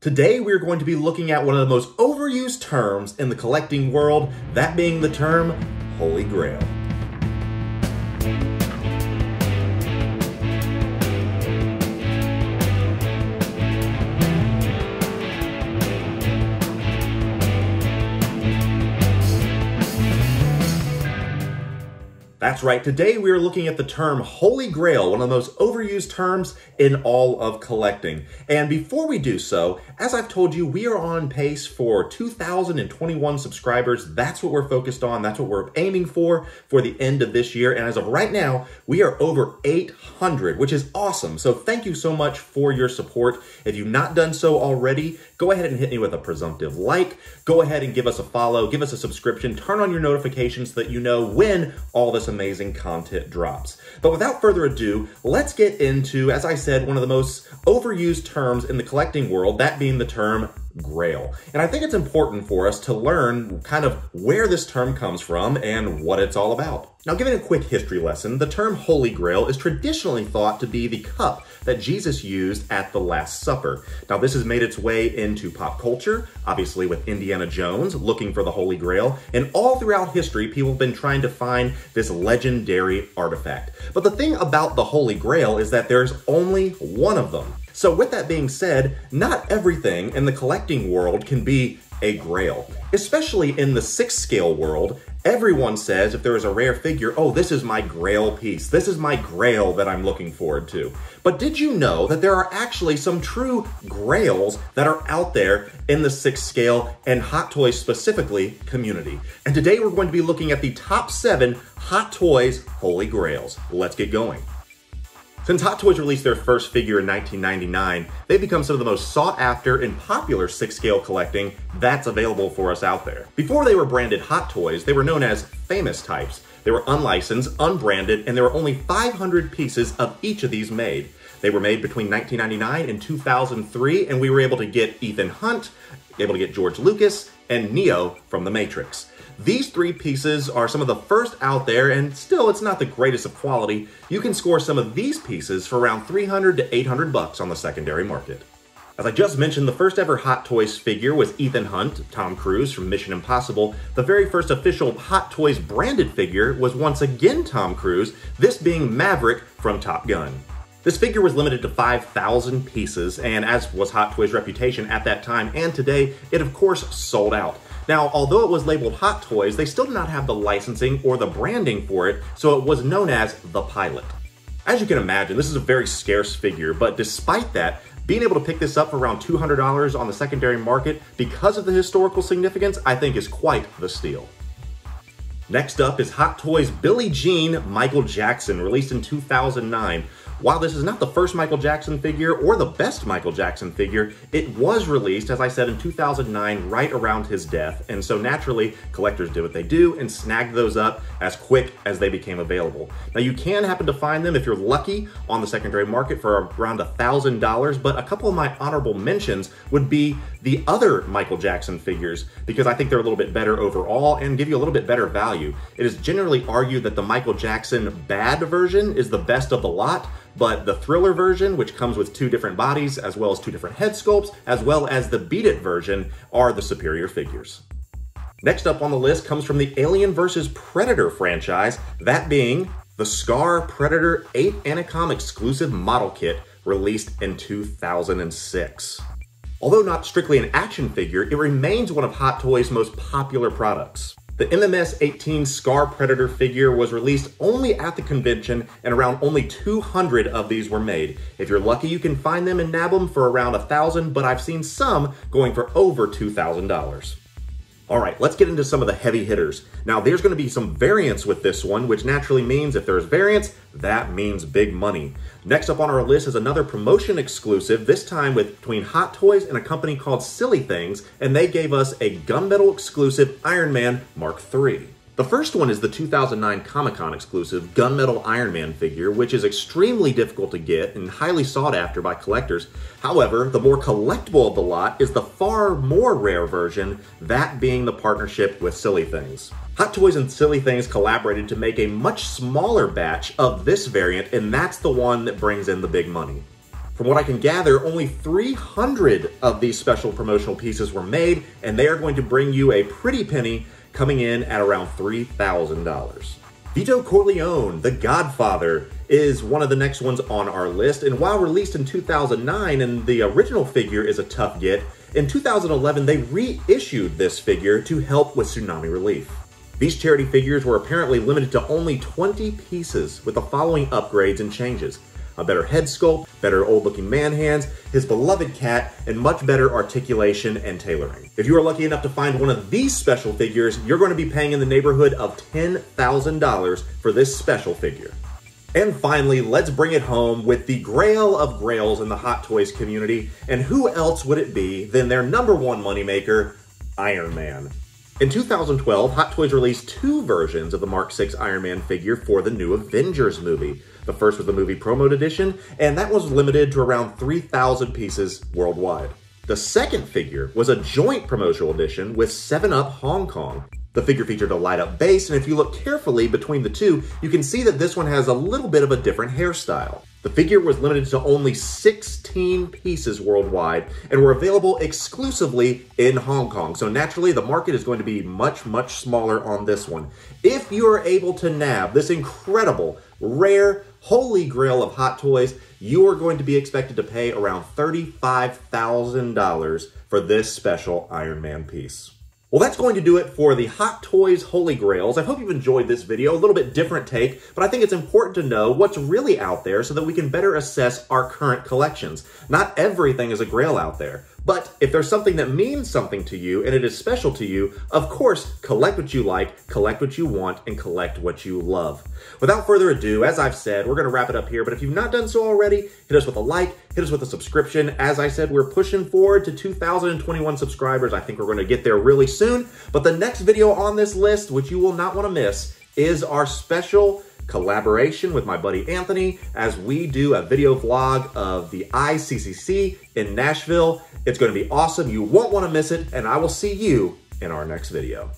Today we're going to be looking at one of the most overused terms in the collecting world, that being the term Holy Grail. That's right, today we are looking at the term Holy Grail, one of the most overused terms in all of collecting. And before we do so, as I've told you, we are on pace for 2,021 subscribers. That's what we're focused on. That's what we're aiming for for the end of this year. And as of right now, we are over 800, which is awesome. So thank you so much for your support. If you've not done so already, go ahead and hit me with a presumptive like. Go ahead and give us a follow, give us a subscription, turn on your notifications so that you know when all this amazing content drops. But without further ado, let's get into, as I said, one of the most overused terms in the collecting world, that being the term grail. And I think it's important for us to learn kind of where this term comes from and what it's all about. Now, giving a quick history lesson, the term Holy Grail is traditionally thought to be the cup that Jesus used at the Last Supper. Now, this has made its way into pop culture, obviously with Indiana Jones looking for the Holy Grail, and all throughout history, people have been trying to find this legendary artifact. But the thing about the Holy Grail is that there's only one of them. So with that being said, not everything in the collecting world can be a grail. Especially in the six scale world, everyone says if there is a rare figure, oh, this is my grail piece. This is my grail that I'm looking forward to. But did you know that there are actually some true grails that are out there in the six scale and Hot Toys specifically community? And today we're going to be looking at the top seven Hot Toys Holy Grails. Let's get going. Since Hot Toys released their first figure in 1999, they've become some of the most sought after and popular six scale collecting that's available for us out there. Before they were branded Hot Toys, they were known as famous types. They were unlicensed, unbranded, and there were only 500 pieces of each of these made. They were made between 1999 and 2003, and we were able to get Ethan Hunt, able to get George Lucas, and Neo from The Matrix. These three pieces are some of the first out there, and still it's not the greatest of quality. You can score some of these pieces for around 300 to 800 bucks on the secondary market. As I just mentioned, the first ever Hot Toys figure was Ethan Hunt, Tom Cruise from Mission Impossible. The very first official Hot Toys branded figure was once again Tom Cruise, this being Maverick from Top Gun. This figure was limited to 5,000 pieces, and as was Hot Toys' reputation at that time and today, it of course sold out. Now, although it was labeled Hot Toys, they still did not have the licensing or the branding for it, so it was known as the Pilot. As you can imagine, this is a very scarce figure, but despite that, being able to pick this up for around $200 on the secondary market because of the historical significance, I think is quite the steal. Next up is Hot Toys Billie Jean Michael Jackson, released in 2009. While this is not the first Michael Jackson figure or the best Michael Jackson figure, it was released, as I said, in 2009, right around his death. And so naturally, collectors did what they do and snagged those up as quick as they became available. Now you can happen to find them if you're lucky on the secondary market for around $1,000, but a couple of my honorable mentions would be the other Michael Jackson figures because I think they're a little bit better overall and give you a little bit better value. It is generally argued that the Michael Jackson bad version is the best of the lot, but the Thriller version, which comes with two different bodies, as well as two different head sculpts, as well as the Beat It version, are the superior figures. Next up on the list comes from the Alien vs. Predator franchise, that being the Scar Predator 8 Ani-Com exclusive model kit released in 2006. Although not strictly an action figure, it remains one of Hot Toys' most popular products. The MMS-18 Scar Predator figure was released only at the convention and around only 200 of these were made. If you're lucky, you can find them and nab them for around a thousand, but I've seen some going for over $2,000. All right, let's get into some of the heavy hitters. Now, there's gonna be some variance with this one, which naturally means if there's variance, that means big money. Next up on our list is another promotion exclusive, this time with between Hot Toys and a company called Silly Things, and they gave us a gunmetal exclusive Iron Man Mark III. The first one is the 2009 Comic-Con exclusive Gunmetal Iron Man figure, which is extremely difficult to get and highly sought after by collectors. However, the more collectible of the lot is the far more rare version, that being the partnership with Silly Things. Hot Toys and Silly Things collaborated to make a much smaller batch of this variant, and that's the one that brings in the big money. From what I can gather, only 300 of these special promotional pieces were made, and they are going to bring you a pretty penny coming in at around $3,000. Vito Corleone, The Godfather, is one of the next ones on our list, and while released in 2009 and the original figure is a tough get, in 2011 they reissued this figure to help with tsunami relief. These charity figures were apparently limited to only 20 pieces with the following upgrades and changes a better head sculpt, better old looking man hands, his beloved cat, and much better articulation and tailoring. If you are lucky enough to find one of these special figures, you're going to be paying in the neighborhood of $10,000 for this special figure. And finally, let's bring it home with the grail of grails in the Hot Toys community, and who else would it be than their number one moneymaker, Iron Man. In 2012, Hot Toys released two versions of the Mark VI Iron Man figure for the new Avengers movie. The first was the movie promo edition, and that was limited to around 3,000 pieces worldwide. The second figure was a joint promotional edition with 7-Up Hong Kong. The figure featured a light-up base, and if you look carefully between the two, you can see that this one has a little bit of a different hairstyle. The figure was limited to only 16 pieces worldwide and were available exclusively in Hong Kong. So naturally, the market is going to be much, much smaller on this one. If you are able to nab this incredible, rare, holy grail of Hot Toys, you are going to be expected to pay around $35,000 for this special Iron Man piece. Well, that's going to do it for the Hot Toys Holy Grails. I hope you've enjoyed this video, a little bit different take, but I think it's important to know what's really out there so that we can better assess our current collections. Not everything is a grail out there. But if there's something that means something to you and it is special to you, of course, collect what you like, collect what you want, and collect what you love. Without further ado, as I've said, we're going to wrap it up here. But if you've not done so already, hit us with a like, hit us with a subscription. As I said, we're pushing forward to 2,021 subscribers. I think we're going to get there really soon. But the next video on this list, which you will not want to miss, is our special collaboration with my buddy Anthony as we do a video vlog of the ICCC in Nashville. It's going to be awesome. You won't want to miss it, and I will see you in our next video.